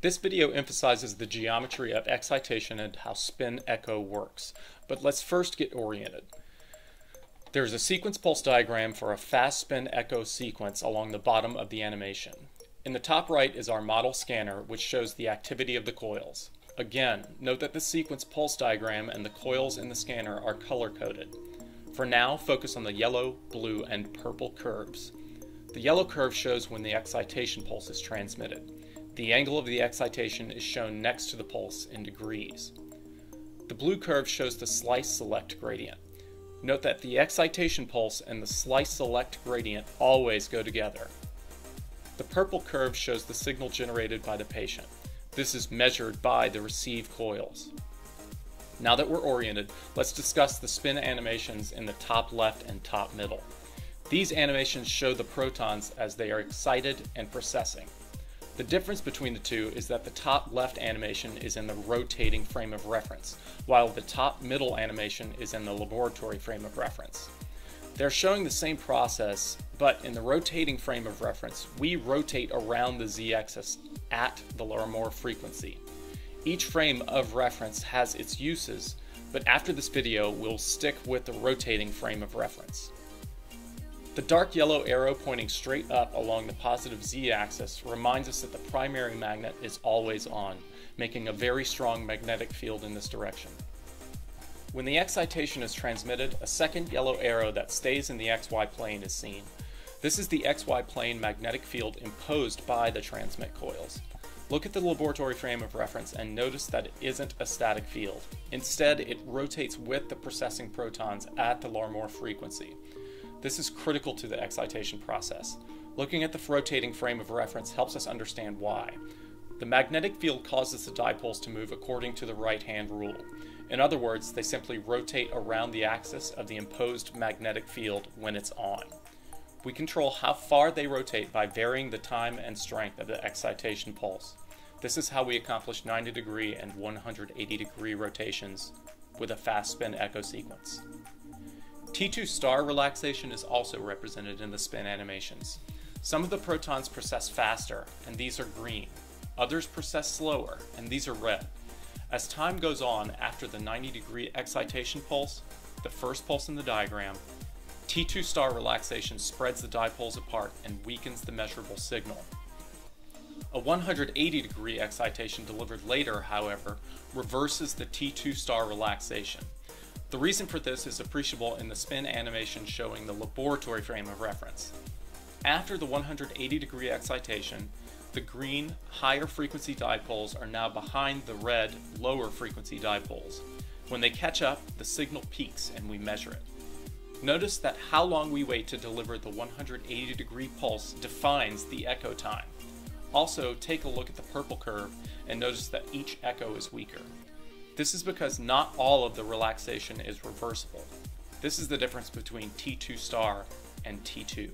This video emphasizes the geometry of excitation and how spin echo works, but let's first get oriented. There's a sequence pulse diagram for a fast spin echo sequence along the bottom of the animation. In the top right is our model scanner, which shows the activity of the coils. Again, note that the sequence pulse diagram and the coils in the scanner are color-coded. For now, focus on the yellow, blue, and purple curves. The yellow curve shows when the excitation pulse is transmitted. The angle of the excitation is shown next to the pulse in degrees. The blue curve shows the slice select gradient. Note that the excitation pulse and the slice select gradient always go together. The purple curve shows the signal generated by the patient. This is measured by the receive coils. Now that we're oriented, let's discuss the spin animations in the top left and top middle. These animations show the protons as they are excited and precessing. The difference between the two is that the top left animation is in the rotating frame of reference, while the top middle animation is in the laboratory frame of reference. They're showing the same process, but in the rotating frame of reference, we rotate around the z-axis at the Larmor frequency. Each frame of reference has its uses, but after this video, we'll stick with the rotating frame of reference. The dark yellow arrow pointing straight up along the positive z-axis reminds us that the primary magnet is always on, making a very strong magnetic field in this direction. When the excitation is transmitted, a second yellow arrow that stays in the xy plane is seen. This is the xy plane magnetic field imposed by the transmit coils. Look at the laboratory frame of reference and notice that it isn't a static field. Instead, it rotates with the precessing protons at the Larmor frequency. This is critical to the excitation process. Looking at the rotating frame of reference helps us understand why. The magnetic field causes the dipoles to move according to the right-hand rule. In other words, they simply rotate around the axis of the imposed magnetic field when it's on. We control how far they rotate by varying the time and strength of the excitation pulse. This is how we accomplish 90 degree and 180 degree rotations with a fast spin echo sequence. T2 star relaxation is also represented in the spin animations. Some of the protons precess faster, and these are green. Others precess slower, and these are red. As time goes on after the 90 degree excitation pulse, the first pulse in the diagram, T2 star relaxation spreads the dipoles apart and weakens the measurable signal. A 180 degree excitation delivered later, however, reverses the T2 star relaxation. The reason for this is appreciable in the spin animation showing the laboratory frame of reference. After the 180 degree excitation, the green higher frequency dipoles are now behind the red lower frequency dipoles. When they catch up, the signal peaks and we measure it. Notice that how long we wait to deliver the 180 degree pulse defines the echo time. Also, take a look at the purple curve and notice that each echo is weaker. This is because not all of the relaxation is reversible. This is the difference between T2 star and T2.